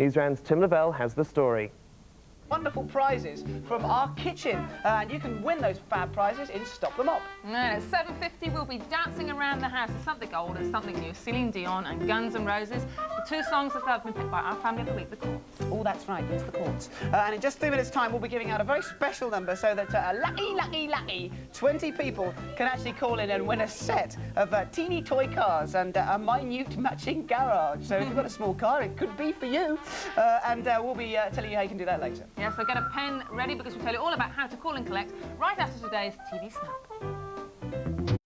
Newsround's Tim Lavelle has the story wonderful prizes from our kitchen. Uh, and you can win those fab prizes in Stop the Mob. And at 7.50, we'll be dancing around the house to something old and something new. Celine Dion and Guns N' Roses. The two songs that have been picked by our family of the week, The Courts. Oh, that's right, yes, The Courts. Uh, and in just three minutes' time, we'll be giving out a very special number so that uh, lucky, lucky, lucky 20 people can actually call in and win a set of uh, teeny toy cars and uh, a minute matching garage. So if you've got a small car, it could be for you. Uh, and uh, we'll be telling you how you can do that later. Yeah, so get a pen ready because we'll tell you all about how to call and collect right after today's TV Snap.